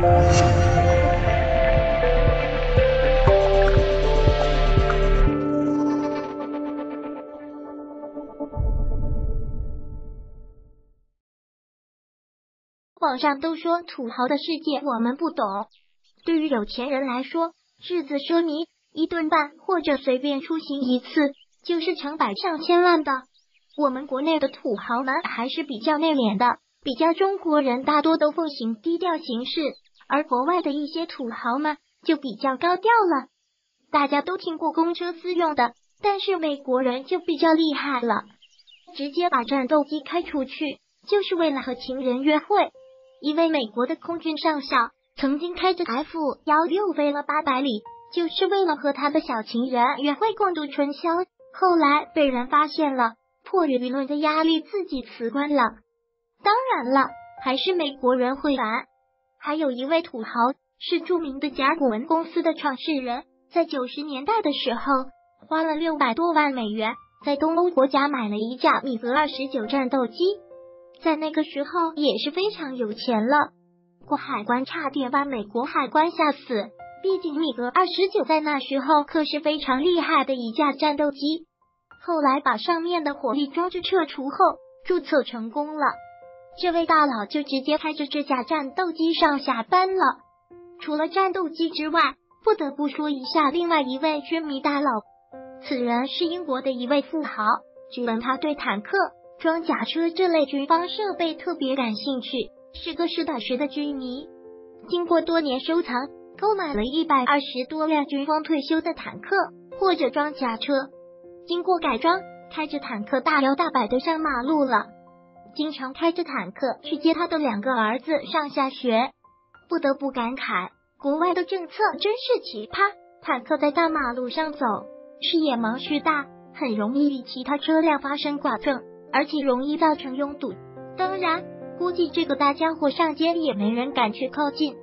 网上都说土豪的世界我们不懂，对于有钱人来说，日子奢靡，一顿饭或者随便出行一次就是成百上千万的。我们国内的土豪们还是比较内敛的，比较中国人大多都奉行低调行事，而国外的一些土豪们就比较高调了。大家都听过公车私用的，但是美国人就比较厉害了，直接把战斗机开出去，就是为了和情人约会。一位美国的空军上校曾经开着 F 幺六飞了八百里，就是为了和他的小情人约会共度春宵。后来被人发现了。迫于舆论的压力，自己辞官了。当然了，还是美国人会玩。还有一位土豪是著名的甲骨文公司的创始人，在九十年代的时候，花了六百多万美元，在东欧国家买了一架米格二十九战斗机，在那个时候也是非常有钱了。过海关差点把美国海关吓死，毕竟米格二十九在那时候可是非常厉害的一架战斗机。后来把上面的火力装置撤除后，注册成功了。这位大佬就直接开着这架战斗机上下班了。除了战斗机之外，不得不说一下另外一位军迷大佬，此人是英国的一位富豪。据闻他对坦克、装甲车这类军方设备特别感兴趣，是个实打实的军迷。经过多年收藏，购买了一百二十多辆军方退休的坦克或者装甲车。经过改装，开着坦克大摇大摆的上马路了。经常开着坦克去接他的两个儿子上下学。不得不感慨，国外的政策真是奇葩。坦克在大马路上走，视野盲区大，很容易与其他车辆发生剐蹭，而且容易造成拥堵。当然，估计这个大家伙上街也没人敢去靠近。